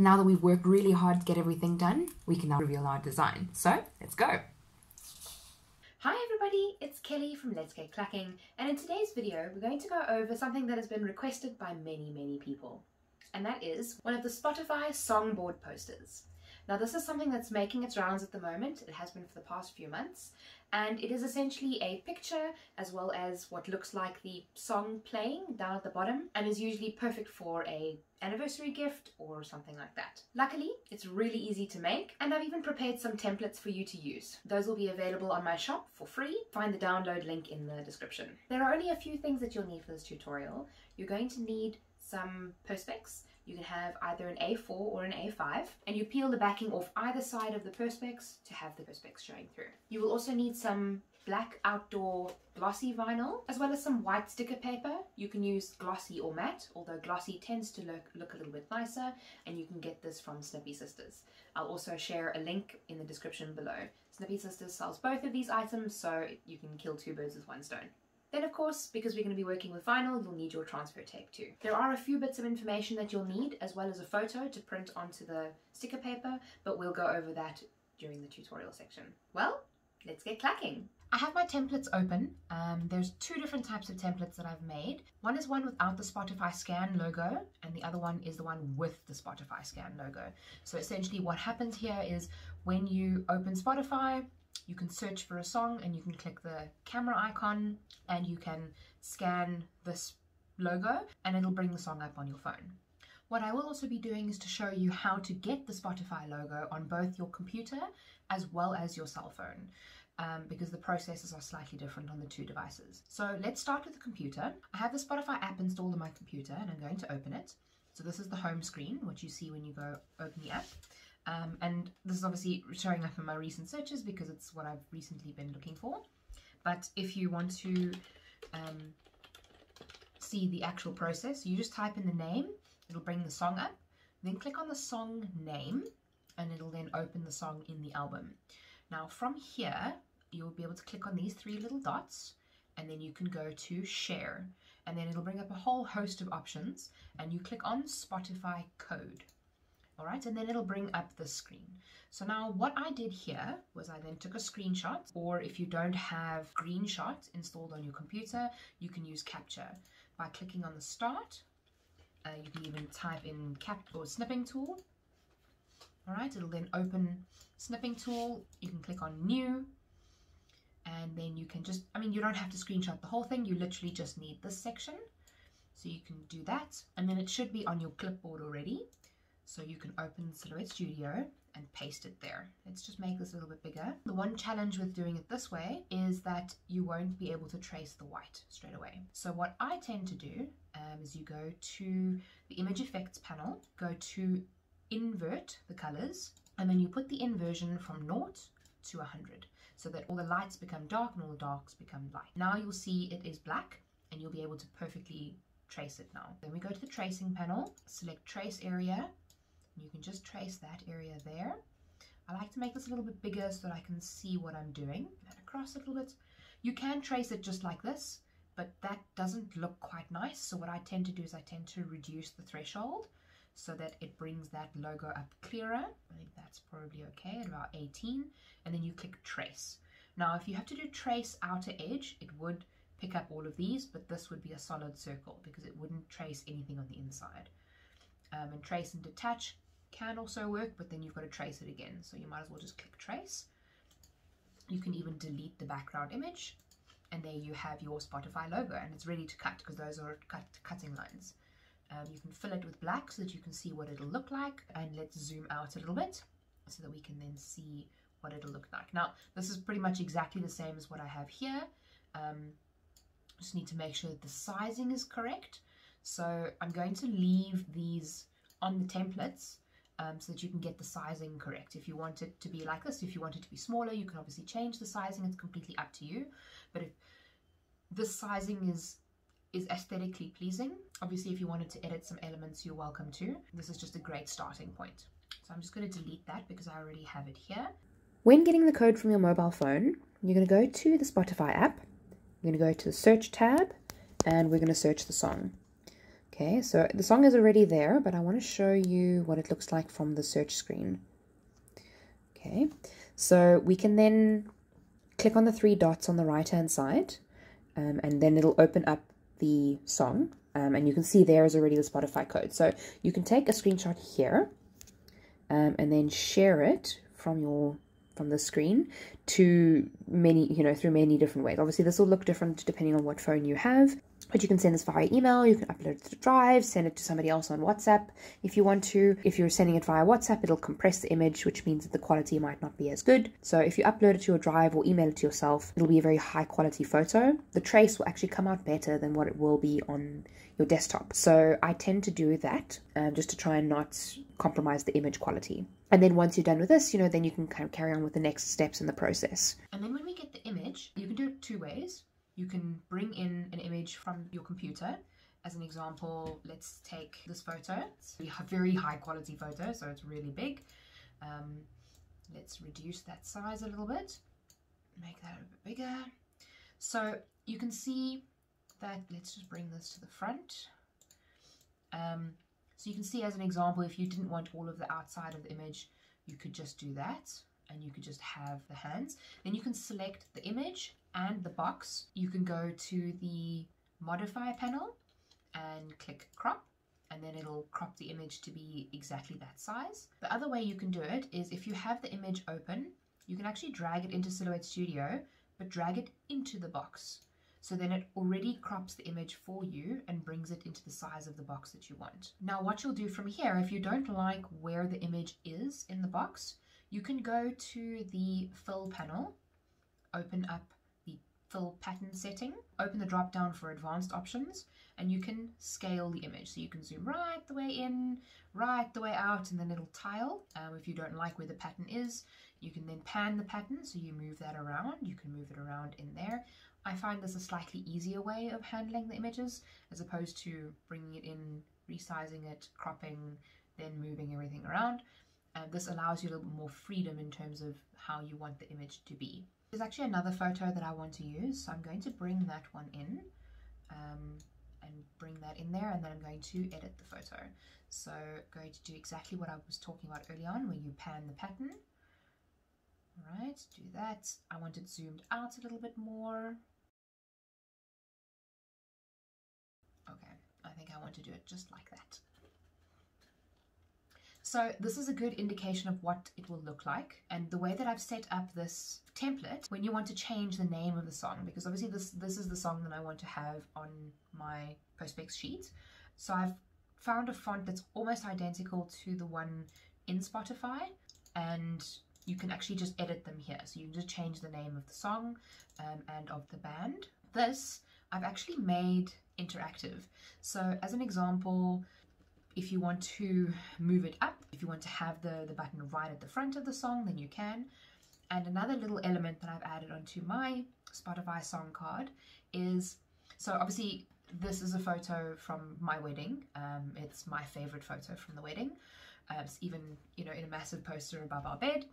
now that we've worked really hard to get everything done, we can now reveal our design. So let's go. Hi everybody, it's Kelly from Let's Get Clacking and in today's video we're going to go over something that has been requested by many many people and that is one of the Spotify songboard posters. Now this is something that's making its rounds at the moment, it has been for the past few months, and it is essentially a picture as well as what looks like the song playing down at the bottom and is usually perfect for a anniversary gift or something like that. Luckily, it's really easy to make and I've even prepared some templates for you to use. Those will be available on my shop for free. Find the download link in the description. There are only a few things that you'll need for this tutorial. You're going to need some Perspex. You can have either an A4 or an A5 and you peel the backing off either side of the Perspex to have the Perspex showing through. You will also need some black outdoor glossy vinyl as well as some white sticker paper. You can use glossy or matte although glossy tends to look, look a little bit nicer and you can get this from Snippy Sisters. I'll also share a link in the description below. Snippy Sisters sells both of these items so you can kill two birds with one stone. Then of course, because we're going to be working with vinyl, you'll need your transfer tape too. There are a few bits of information that you'll need as well as a photo to print onto the sticker paper, but we'll go over that during the tutorial section. Well, let's get clacking. I have my templates open. Um, there's two different types of templates that I've made. One is one without the Spotify scan logo and the other one is the one with the Spotify scan logo. So essentially what happens here is when you open Spotify, you can search for a song and you can click the camera icon and you can scan this logo and it'll bring the song up on your phone. What I will also be doing is to show you how to get the Spotify logo on both your computer as well as your cell phone um, because the processes are slightly different on the two devices. So let's start with the computer. I have the Spotify app installed on my computer and I'm going to open it. So this is the home screen, what you see when you go open the app. Um, and this is obviously showing up in my recent searches because it's what I've recently been looking for. But if you want to um, see the actual process, you just type in the name, it'll bring the song up, then click on the song name, and it'll then open the song in the album. Now from here, you'll be able to click on these three little dots, and then you can go to share, and then it'll bring up a whole host of options, and you click on Spotify code all right and then it'll bring up the screen. So now what I did here was I then took a screenshot or if you don't have Greenshot installed on your computer you can use capture. By clicking on the start uh, you can even type in cap or snipping tool. All right it'll then open snipping tool. You can click on new and then you can just I mean you don't have to screenshot the whole thing. You literally just need this section. So you can do that and then it should be on your clipboard already so you can open Silhouette Studio and paste it there. Let's just make this a little bit bigger. The one challenge with doing it this way is that you won't be able to trace the white straight away. So what I tend to do um, is you go to the image effects panel, go to invert the colors, and then you put the inversion from naught to 100 so that all the lights become dark and all the darks become light. Now you'll see it is black and you'll be able to perfectly trace it now. Then we go to the tracing panel, select trace area, you can just trace that area there. I like to make this a little bit bigger so that I can see what I'm doing. And across a little bit. You can trace it just like this, but that doesn't look quite nice. So what I tend to do is I tend to reduce the threshold so that it brings that logo up clearer. I think that's probably okay at about 18. And then you click trace. Now, if you have to do trace outer edge, it would pick up all of these, but this would be a solid circle because it wouldn't trace anything on the inside. Um, and trace and detach can also work, but then you've got to trace it again. So you might as well just click trace. You can even delete the background image and there you have your Spotify logo and it's ready to cut because those are cut cutting lines. Um, you can fill it with black so that you can see what it'll look like and let's zoom out a little bit so that we can then see what it'll look like. Now this is pretty much exactly the same as what I have here. Um, just need to make sure that the sizing is correct. So I'm going to leave these on the templates um, so that you can get the sizing correct. If you want it to be like this, if you want it to be smaller, you can obviously change the sizing. It's completely up to you. But if this sizing is is aesthetically pleasing, obviously if you wanted to edit some elements, you're welcome to. This is just a great starting point. So I'm just going to delete that because I already have it here. When getting the code from your mobile phone, you're going to go to the Spotify app. You're going to go to the search tab and we're going to search the song. Okay, so the song is already there, but I want to show you what it looks like from the search screen. Okay, so we can then click on the three dots on the right hand side, um, and then it'll open up the song. Um, and you can see there is already the Spotify code. So you can take a screenshot here um, and then share it from your from the screen to many, you know, through many different ways. Obviously, this will look different depending on what phone you have, but you can send this via email, you can upload it to Drive, send it to somebody else on WhatsApp if you want to. If you're sending it via WhatsApp, it'll compress the image, which means that the quality might not be as good. So if you upload it to your Drive or email it to yourself, it'll be a very high quality photo. The trace will actually come out better than what it will be on your desktop. So I tend to do that um, just to try and not compromise the image quality. And then once you're done with this, you know, then you can kind of carry on with the next steps in the process. And then when we get the image, you can do it two ways. You can bring in an image from your computer. As an example, let's take this photo. It's a very high quality photo, so it's really big. Um, let's reduce that size a little bit, make that a bit bigger. So you can see that, let's just bring this to the front. Um, so you can see as an example, if you didn't want all of the outside of the image, you could just do that and you could just have the hands. Then you can select the image and the box. You can go to the modify panel and click crop and then it'll crop the image to be exactly that size. The other way you can do it is if you have the image open, you can actually drag it into Silhouette Studio, but drag it into the box. So then it already crops the image for you and brings it into the size of the box that you want. Now what you'll do from here, if you don't like where the image is in the box, you can go to the fill panel, open up the fill pattern setting, open the drop down for advanced options, and you can scale the image. So you can zoom right the way in, right the way out, and then it'll tile. Um, if you don't like where the pattern is, you can then pan the pattern, so you move that around. You can move it around in there. I find this a slightly easier way of handling the images as opposed to bringing it in, resizing it, cropping, then moving everything around. And this allows you a little bit more freedom in terms of how you want the image to be. There's actually another photo that I want to use, so I'm going to bring that one in um, and bring that in there, and then I'm going to edit the photo. So going to do exactly what I was talking about early on, where you pan the pattern. All right, do that. I want it zoomed out a little bit more. Okay, I think I want to do it just like that. So this is a good indication of what it will look like. And the way that I've set up this template, when you want to change the name of the song, because obviously this, this is the song that I want to have on my Perspex sheet. So I've found a font that's almost identical to the one in Spotify. And you can actually just edit them here. So you can just change the name of the song um, and of the band. This I've actually made interactive. So as an example, if you want to move it up, if you want to have the, the button right at the front of the song, then you can. And another little element that I've added onto my Spotify song card is, so obviously this is a photo from my wedding. Um, it's my favorite photo from the wedding. Uh, it's even, you know, in a massive poster above our bed.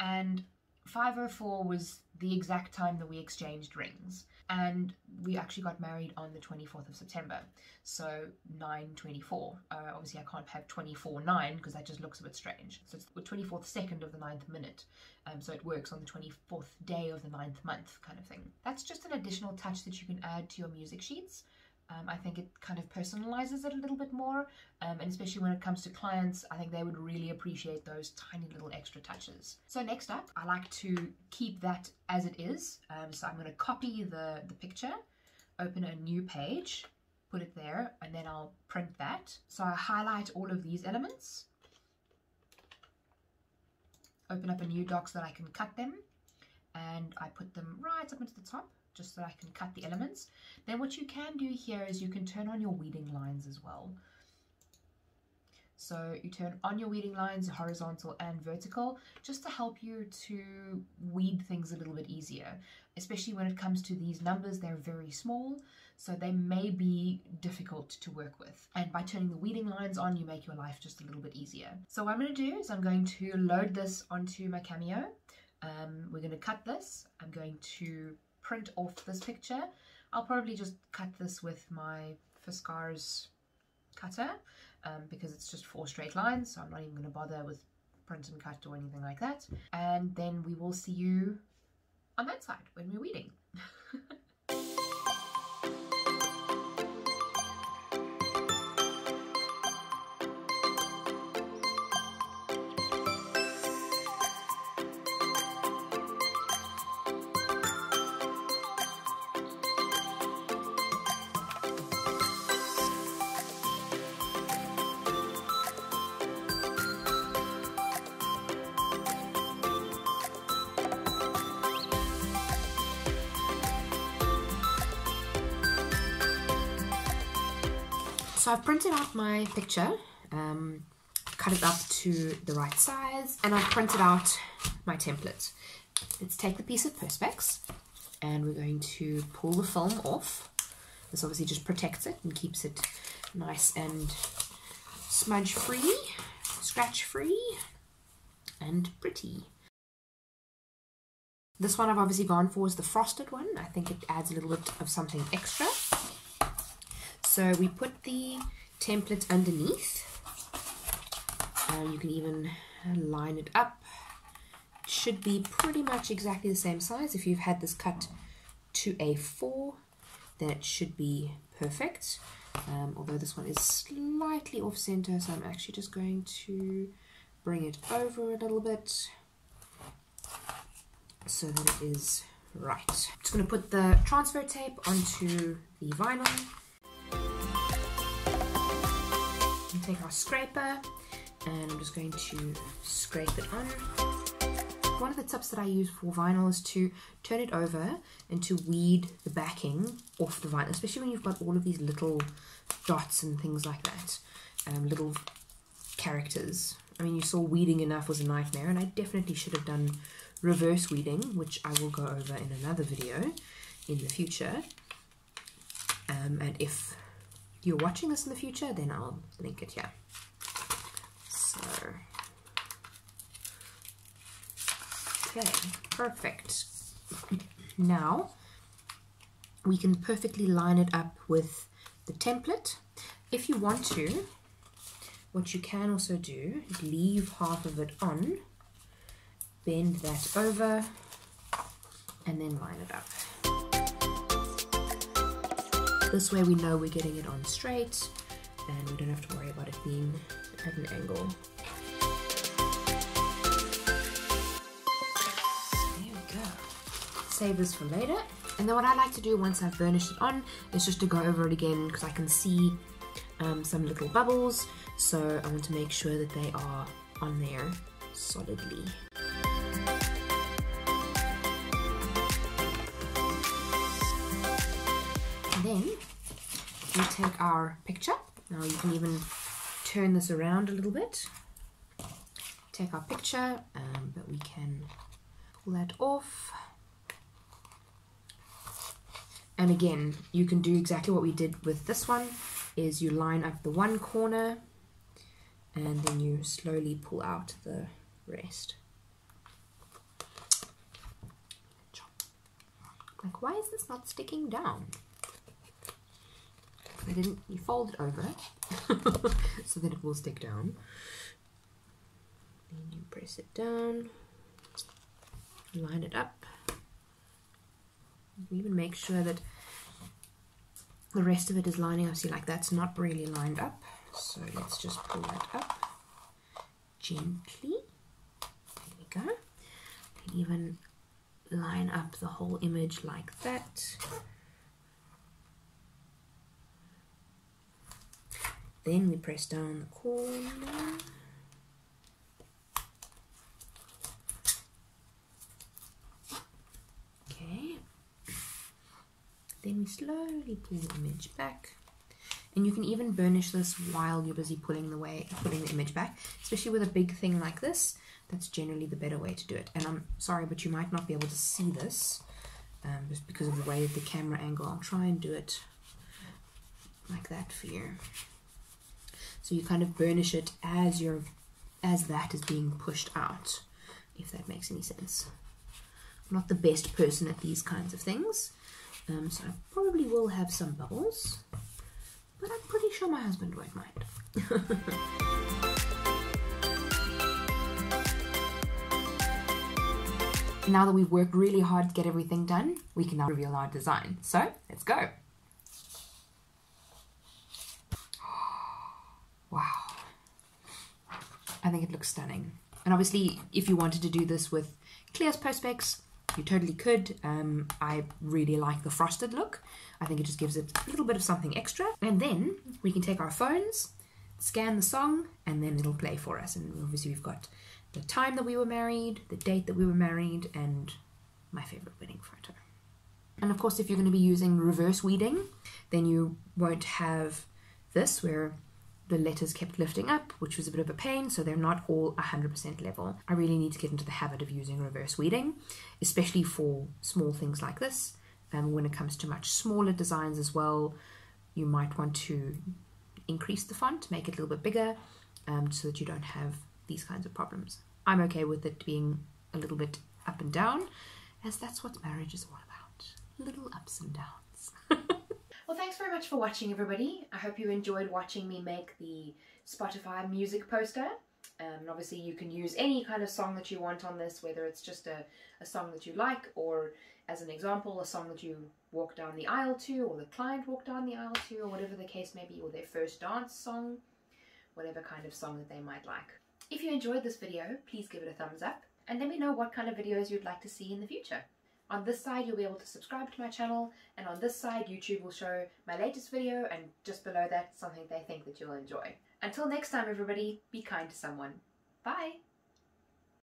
And 504 was the exact time that we exchanged rings. And we actually got married on the 24th of September. So 924 uh, obviously I can't have 24 9 because that just looks a bit strange. So it's the 24th second of the ninth minute. Um, so it works on the 24th day of the ninth month kind of thing. That's just an additional touch that you can add to your music sheets um, I think it kind of personalizes it a little bit more, um, and especially when it comes to clients, I think they would really appreciate those tiny little extra touches. So next up, I like to keep that as it is. Um, so I'm going to copy the, the picture, open a new page, put it there, and then I'll print that. So I highlight all of these elements, open up a new doc so that I can cut them, and I put them right up into the top just so I can cut the elements. Then what you can do here is you can turn on your weeding lines as well. So you turn on your weeding lines, horizontal and vertical, just to help you to weed things a little bit easier. Especially when it comes to these numbers, they're very small, so they may be difficult to work with. And by turning the weeding lines on, you make your life just a little bit easier. So what I'm going to do is I'm going to load this onto my Cameo. Um, we're going to cut this. I'm going to print off this picture. I'll probably just cut this with my Fiskars cutter um, because it's just four straight lines. So I'm not even going to bother with print and cut or anything like that. And then we will see you on that side when we're weeding. So I've printed out my picture, um, cut it up to the right size, and I've printed out my template. Let's take the piece of Perspex, and we're going to pull the film off. This obviously just protects it and keeps it nice and smudge free, scratch free, and pretty. This one I've obviously gone for is the frosted one. I think it adds a little bit of something extra. So we put the template underneath. Uh, you can even line it up. It should be pretty much exactly the same size. If you've had this cut to A4, then it should be perfect. Um, although this one is slightly off center, so I'm actually just going to bring it over a little bit so that it is right. I'm just going to put the transfer tape onto the vinyl take our scraper and I'm just going to scrape it on. One of the tips that I use for vinyl is to turn it over and to weed the backing off the vinyl, especially when you've got all of these little dots and things like that, um, little characters. I mean, you saw weeding enough was a nightmare, and I definitely should have done reverse weeding, which I will go over in another video in the future. Um, and if you're watching this in the future, then I'll link it here. So, okay, perfect. Now, we can perfectly line it up with the template. If you want to, what you can also do, leave half of it on, bend that over, and then line it up. This way we know we're getting it on straight and we don't have to worry about it being at an angle. There we go. Save this for later. And then what I like to do once I've burnished it on is just to go over it again because I can see um, some little bubbles. So I want to make sure that they are on there solidly. Then we take our picture. Now you can even turn this around a little bit. Take our picture, um, but we can pull that off. And again, you can do exactly what we did with this one, is you line up the one corner and then you slowly pull out the rest. Like, why is this not sticking down? I didn't, you fold it over so that it will stick down. Then you press it down, line it up. Even make sure that the rest of it is lining up. See, like that's not really lined up. So let's just pull that up gently. There we go. And even line up the whole image like that. Then we press down the corner. Okay. Then we slowly pull the image back. And you can even burnish this while you're busy pulling the way putting the image back, especially with a big thing like this. That's generally the better way to do it. And I'm sorry, but you might not be able to see this um, just because of the way of the camera angle. I'll try and do it like that for you. So you kind of burnish it as you're as that is being pushed out, if that makes any sense. I'm not the best person at these kinds of things, um, so I probably will have some bubbles, but I'm pretty sure my husband won't mind. now that we've worked really hard to get everything done, we can now reveal our design. So let's go. I think it looks stunning. And obviously, if you wanted to do this with Kleos Perspex, you totally could. Um, I really like the frosted look. I think it just gives it a little bit of something extra. And then we can take our phones, scan the song, and then it'll play for us. And obviously we've got the time that we were married, the date that we were married, and my favorite wedding photo. And of course, if you're going to be using reverse weeding, then you won't have this where the letters kept lifting up, which was a bit of a pain, so they're not all 100% level. I really need to get into the habit of using reverse weeding, especially for small things like this. And when it comes to much smaller designs as well, you might want to increase the font, make it a little bit bigger, um, so that you don't have these kinds of problems. I'm okay with it being a little bit up and down, as that's what marriage is all about little ups and downs. Well, thanks very much for watching, everybody. I hope you enjoyed watching me make the Spotify music poster. Um, and obviously, you can use any kind of song that you want on this, whether it's just a, a song that you like, or as an example, a song that you walk down the aisle to, or the client walked down the aisle to, or whatever the case may be, or their first dance song, whatever kind of song that they might like. If you enjoyed this video, please give it a thumbs up and let me know what kind of videos you'd like to see in the future. On this side, you'll be able to subscribe to my channel, and on this side, YouTube will show my latest video, and just below that, something they think that you'll enjoy. Until next time, everybody, be kind to someone. Bye!